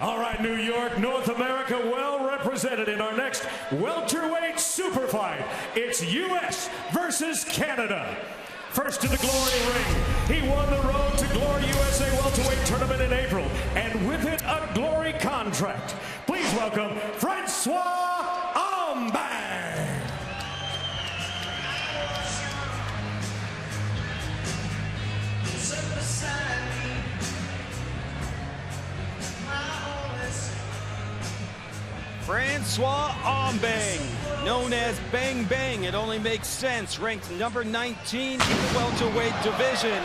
All right, New York, North America, well represented in our next welterweight super fight. It's U.S. versus Canada. First to the glory ring, he won the road to Glory USA welterweight tournament in April, and with it, a glory contract. Please welcome Francois Francois Ambang, known as Bang Bang. It only makes sense. Ranked number 19 in the welterweight division.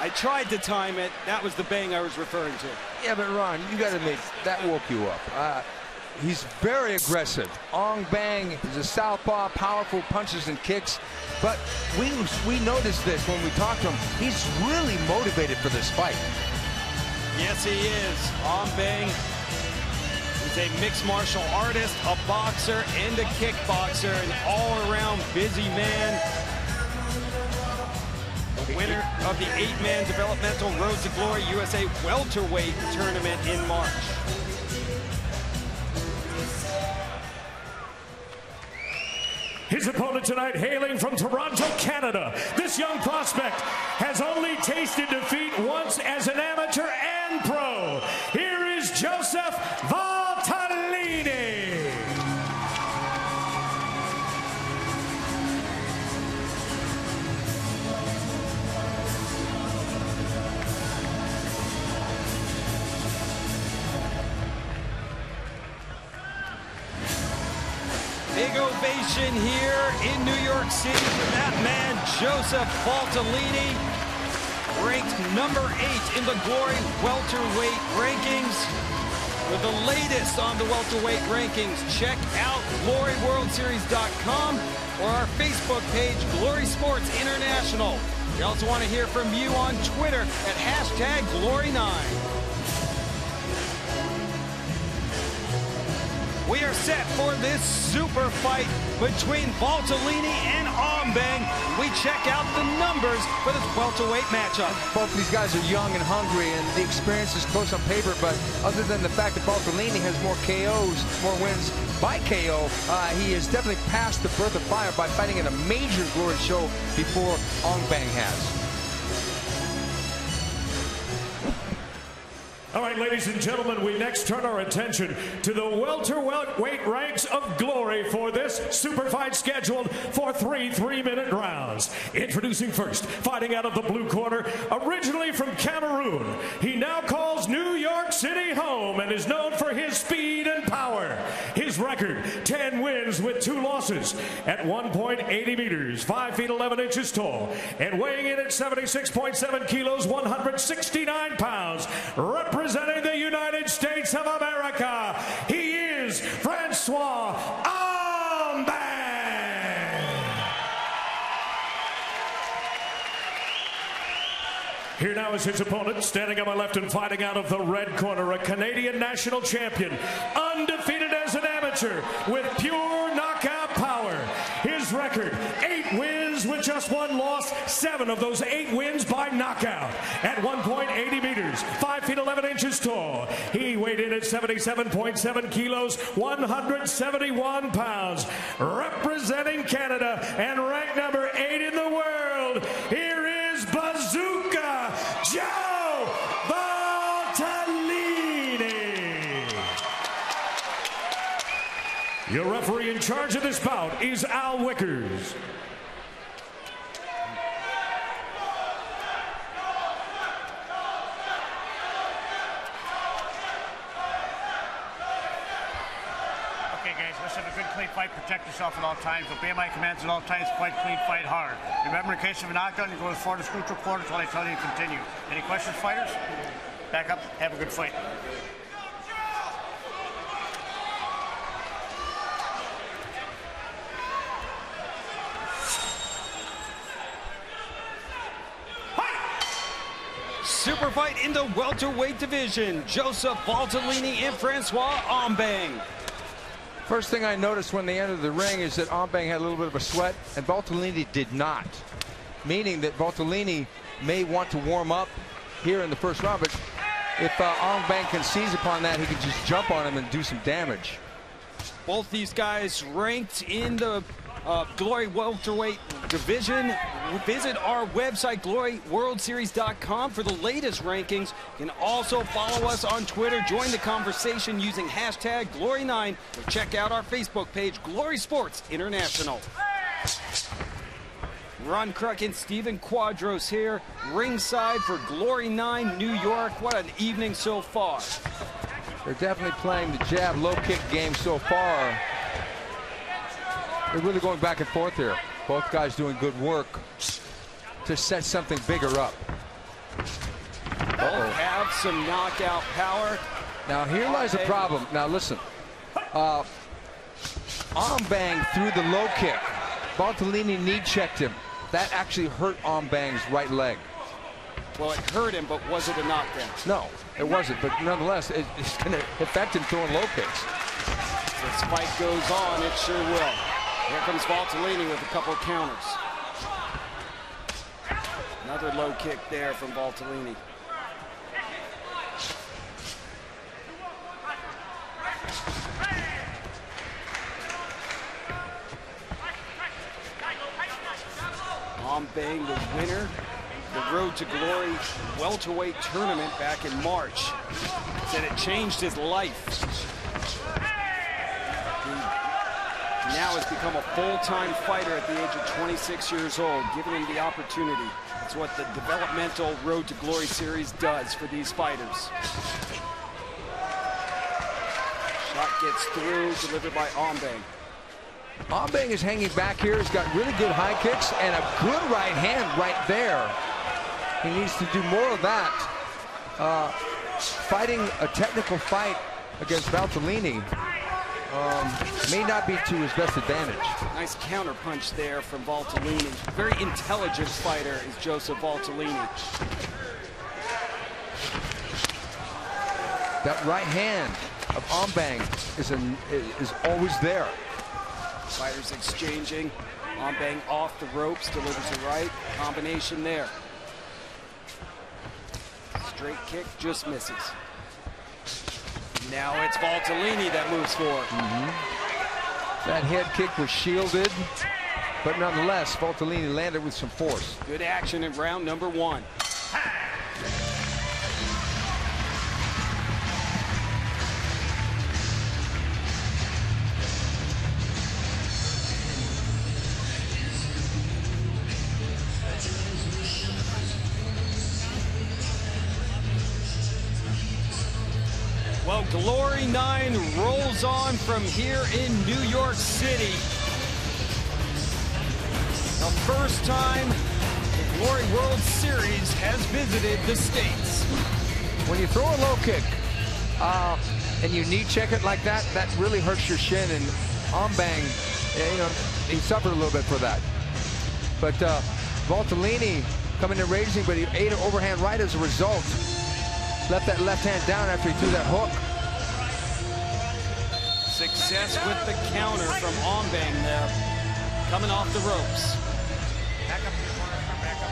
I tried to time it. That was the bang I was referring to. Yeah, but Ron, you got to admit, that woke you up. Uh, he's very aggressive. Ambang is a southpaw, powerful punches and kicks. But we we noticed this when we talked to him. He's really motivated for this fight. Yes, he is. Ambang is a mixed martial artist, a boxer, and a kickboxer, an all-around busy man. The winner of the eight-man developmental Road to Glory USA welterweight tournament in March. His opponent tonight, hailing from Toronto, Canada. This young prospect has only tasted defeat once as an amateur ovation here in New York City for that man, Joseph Valtellini, ranked number eight in the Glory welterweight rankings. For the latest on the welterweight rankings, check out GloryWorldSeries.com or our Facebook page, Glory Sports International. We also want to hear from you on Twitter at hashtag Glory9. We are set for this super fight between Valtellini and Ambang. We check out the numbers for this welterweight matchup. Both these guys are young and hungry, and the experience is close on paper. But other than the fact that Valtellini has more KOs, more wins by KO, uh, he is definitely past the birth of fire by fighting in a major glory show before Ong Bang has. All right, ladies and gentlemen, we next turn our attention to the welterweight ranks of glory for this super fight scheduled for three three-minute rounds. Introducing first, fighting out of the blue corner, originally from Cameroon, he now calls New York City home and is known for his speed and power. Record, 10 wins with two losses at 1.80 meters, 5 feet 11 inches tall, and weighing in at 76.7 kilos, 169 pounds, representing the United States of America. He is Francois. Here now is his opponent, standing on my left and fighting out of the red corner, a Canadian national champion, undefeated amateur, with pure knockout power. His record, eight wins with just one loss, seven of those eight wins by knockout. At 1.80 meters, 5 feet 11 inches tall, he weighed in at 77.7 kilos, 171 pounds. Representing Canada and ranked number eight in the world, here is Bazooka Your referee in charge of this bout is Al Wickers. Okay, guys, let's have a good, clean fight. Protect yourself at all times. Obey my commands at all times. Fight clean, fight hard. Remember, in case of a knockdown, you go to to neutral quarters while I tell you to continue. Any questions, fighters? Back up. Have a good fight. Super fight in the welterweight division. Joseph Valtellini and Francois Ambang. First thing I noticed when they entered the ring is that Ambang had a little bit of a sweat, and Valtellini did not. Meaning that Valtellini may want to warm up here in the first round, but if uh, Ambang can seize upon that, he can just jump on him and do some damage. Both these guys ranked in the uh, Glory Welterweight division. Visit our website, gloryworldseries.com, for the latest rankings. You can also follow us on Twitter. Join the conversation using hashtag Glory9 or check out our Facebook page, Glory Sports International. Ron Kruk and Stephen Quadros here, ringside for Glory 9 New York. What an evening so far. They're definitely playing the jab low kick game so far. They're really going back and forth here. Both guys doing good work to set something bigger up. Both -oh. have some knockout power. Now here lies the problem. Now listen. Uh, Ambang through the low kick. Valtellini knee checked him. That actually hurt Ambang's right leg. Well, it hurt him, but was it a knockdown? No, it wasn't. But nonetheless, it, it's going to affect him throwing low kicks. This fight goes on, it sure will. Here comes Valtellini with a couple counters. Another low kick there from Valtellini. Bang, the winner, the Road to Glory welterweight tournament back in March, said it changed his life. He now has become a full-time fighter at the age of 26 years old, giving him the opportunity. That's what the developmental Road to Glory series does for these fighters. Shot gets through, delivered by Ambang. Ong Bang is hanging back here. He's got really good high kicks and a good right hand right there. He needs to do more of that. Uh, fighting a technical fight against Valtellini um, may not be to his best advantage. Nice counter punch there from Valtellini. Very intelligent fighter is Joseph Valtellini. That right hand of Ambang is, an, is always there. Fighters exchanging. Ambang off the ropes, delivers a right. Combination there. Straight kick just misses. Now it's Valtellini that moves forward. Mm -hmm. That head kick was shielded, but nonetheless, Valtellini landed with some force. Good action in round number one. 9 rolls on from here in New York City. The first time the Glory World Series has visited the States. When you throw a low kick uh, and you knee check it like that, that really hurts your shin. And Ambang, you know, he suffered a little bit for that. But uh, Valtellini coming in raging, but he ate an overhand right as a result. Left that left hand down after he threw that hook. Success with the counter from Ambang there. Coming off the ropes. Back up back up, back up,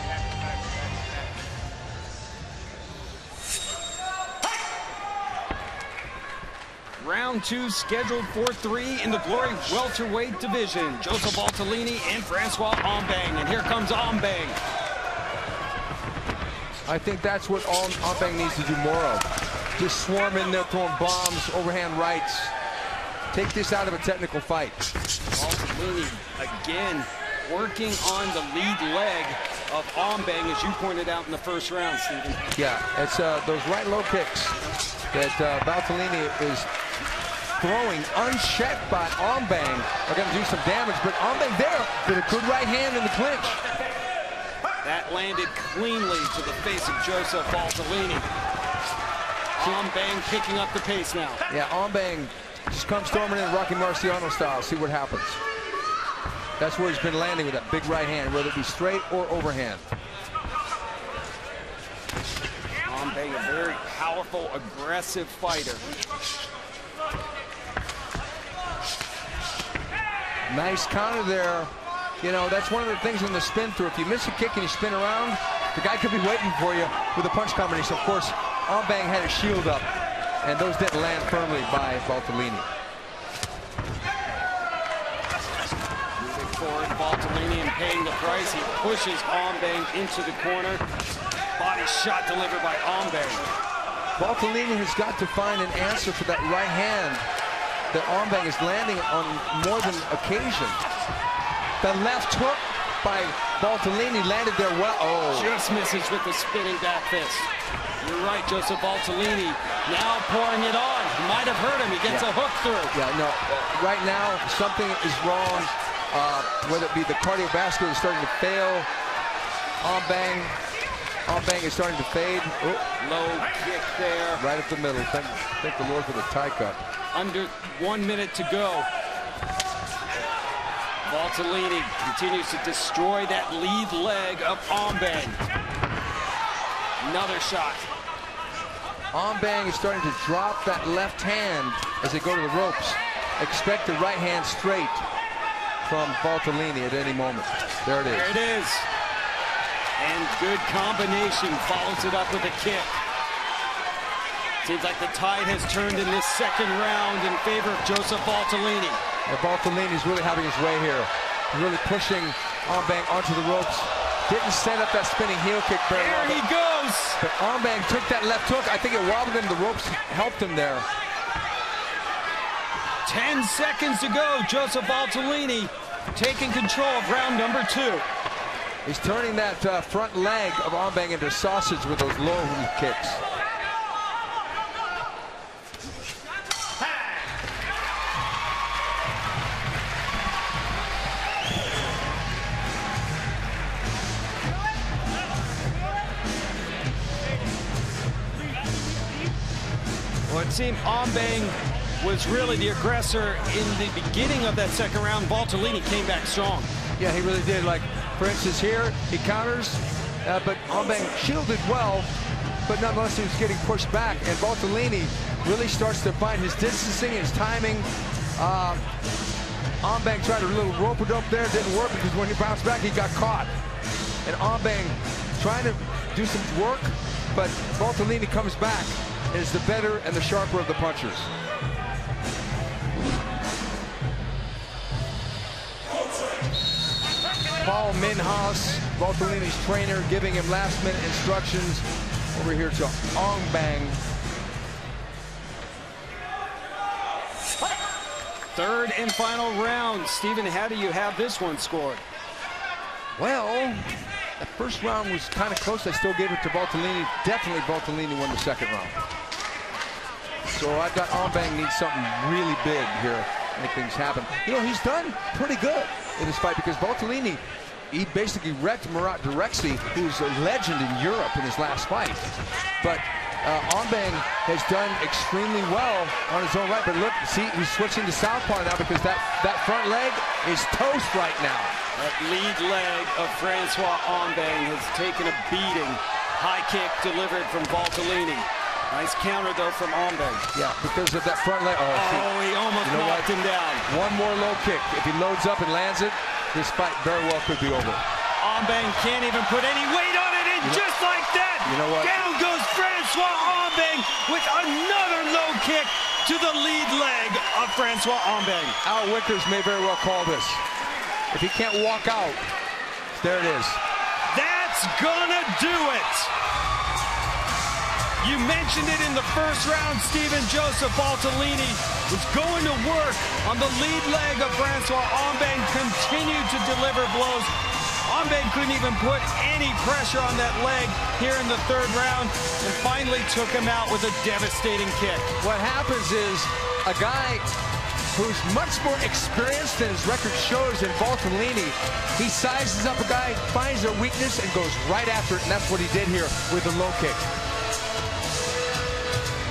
Round two scheduled for three in the Glory welterweight division. Joseph Valtellini and Francois Ambang. And here comes Ambang. I think that's what Ambang needs to do more of. Just swarm in there, throwing bombs, overhand rights. Take this out of a technical fight. Valtellini again working on the lead leg of Ambang, as you pointed out in the first round, Stephen. Yeah, it's uh, those right low kicks that uh, Valtellini is throwing unchecked by Ambang Bang are going to do some damage, but Ambang there did a good right hand in the clinch. That landed cleanly to the face of Joseph Valtellini. Ambang kicking up the pace now. Yeah, Ambang just come storming in Rocky Marciano style, see what happens. That's where he's been landing with that big right hand, whether it be straight or overhand. Bang, a very powerful, aggressive fighter. Nice counter there you know, that's one of the things in the spin through. If you miss a kick and you spin around, the guy could be waiting for you with a punch combination. So of course, Ambang had his shield up, and those didn't land firmly by Valtellini. Moving forward, Valtellini and paying the price. He pushes Ambang into the corner. Body shot delivered by Ambang. Valtellini has got to find an answer for that right hand that Ambang is landing on more than occasion. The left hook by Valtellini landed there well. Oh. Just misses with the spinning back fist. You're right, Joseph Valtellini. Now pouring it on. He might have hurt him. He gets Yeah. a hook through. Yeah, no, uh, right now something is wrong, uh, whether it be the cardiovascular is starting to fail. Ambang, Ambang is starting to fade. Oh, Low kick there. right at the middle. Thank, thank the Lord for the tie cut. Under one minute to go. Valtellini continues to destroy that lead leg of Ambang. Another shot. Ambang is starting to drop that left hand as they go to the ropes. Expect the right hand straight from Valtellini at any moment. There it There is. it is. And good combination follows it up with a kick. Seems like the tide has turned in this second round in favor of Joseph Valtellini. And Valtellini's really having his way here. Really pushing Ambang onto the ropes. Didn't set up that spinning heel kick very There well. he goes. But Ambang took that left hook. I think it wobbled him. The ropes helped him there. 10 seconds to go. Joseph Valtellini taking control of round number two. He's turning that uh, front leg of Ambang into sausage with those low kicks. Seemed Ambang was really the aggressor in the beginning of that second round. Valtellini came back strong. Yeah, he really did. Like, for instance, here he counters, uh, but Ambang shielded well, but nonetheless he was getting pushed back. And Valtellini really starts to find his distancing, his timing. Uh, Ambang tried a little rope it up there, didn't work because when he bounced back, he got caught. And Ambang trying to do some work, but Valtellini comes back is the better and the sharper of the punchers. Paul Minhas, Valtellini's trainer, giving him last minute instructions over here to Ong Bang. Third and final round. Stephen, how do you have this one scored? Well, the first round was kind of close. I still gave it to Valtellini. Definitely Valtellini won the second round. So I've got Ambang needs something really big here to make things happen. You know, he's done pretty good in this fight because Valtellini, he basically wrecked Murat Direkci, who's a legend in Europe in his last fight. But uh, Ambang has done extremely well on his own right. But look, see, he's switching to southpaw now because that, that front leg is toast right now. That lead leg of Francois Ambang has taken a beating. High kick delivered from Valtellini. Nice counter, though, from Ambang. Yeah, because of that front leg. Oh, Oh, he almost You know knocked what? him down. one more low kick. If he loads up and lands it, this fight very well could be over. Ambang can't even put any weight on it, and You know- just like that, You know what? down goes Francois Ambang with another low kick to the lead leg of Francois Ambang. Al Wickers may very well call this. If he can't walk out, there it is. That's gonna do it. You mentioned it in the first round, Stephen Joseph Valtellini was going to work on the lead leg of Francois Ambang, continued to deliver blows. Ambang couldn't even put any pressure on that leg here in the third round and finally took him out with a devastating kick. What happens is a guy who's much more experienced than his record shows in Valtellini, he sizes up a guy, finds their weakness, and goes right after it, and that's what he did here with the low kick.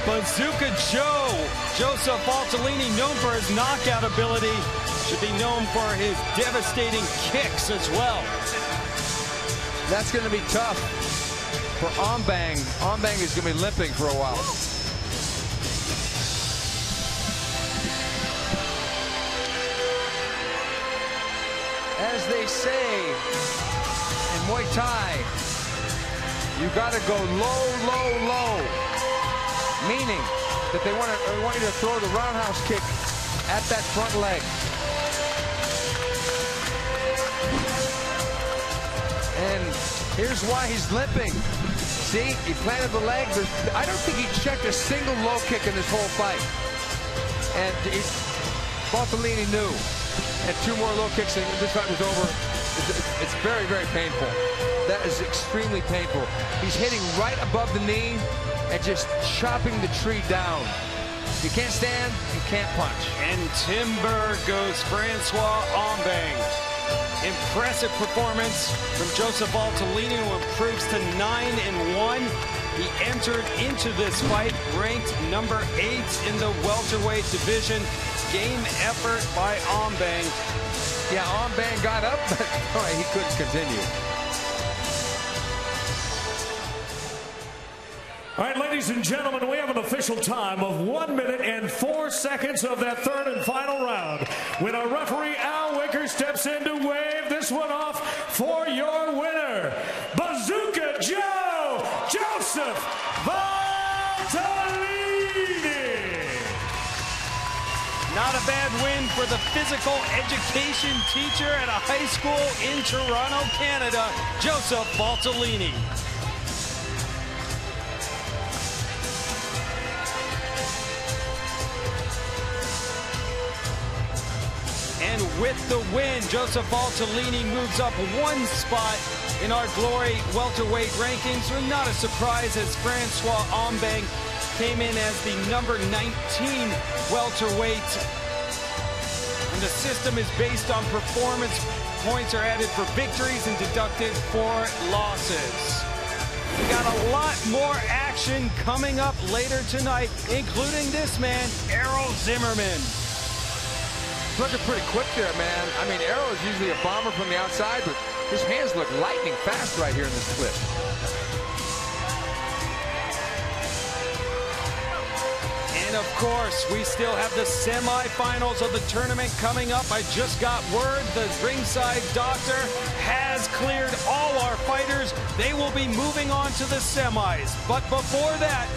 Bazooka Joe, Joseph Valtellini, known for his knockout ability, should be known for his devastating kicks as well. That's going to be tough for Ambang. Ambang is going to be limping for a while. As they say in Muay Thai, you got to go low, low, low. Meaning that they want, to, they want you to throw the roundhouse kick at that front leg. And here's why he's limping. See, he planted the leg. I don't think he checked a single low kick in this whole fight. And he, Valtellini knew. And two more low kicks and this fight was over. It's very, very painful. That is extremely painful. He's hitting right above the knee and just chopping the tree down. You can't stand, you can't punch. And timber goes Francois Ambang. Impressive performance from Joseph Valtellini, who improves to 9 and 1. He entered into this fight ranked number 8 in the welterweight division. Game effort by Ambang. Yeah, Ambang got up, but he couldn't continue. All right, ladies and gentlemen, we have an official time of one minute and four seconds of that third and final round. When our referee Al Wicker steps in to wave this one off for your winner, Bazooka Joe Joseph Valtellini. Not a bad win for the physical education teacher at a high school in Toronto, Canada, Joseph Valtellini. And with the win, Joseph Valtellini moves up one spot in our Glory welterweight rankings. Not a surprise as Francois Ambang came in as the number 19 welterweight. And the system is based on performance. Points are added for victories and deducted for losses. We got a lot more action coming up later tonight, including this man, Errol Zimmerman. Looking pretty quick there, man. I mean, Errol is usually a bomber from the outside, but his hands look lightning fast right here in this clip. And of course, we still have the semifinals of the tournament coming up. I just got word the ringside doctor has cleared all our fighters. They will be moving on to the semis. But before that,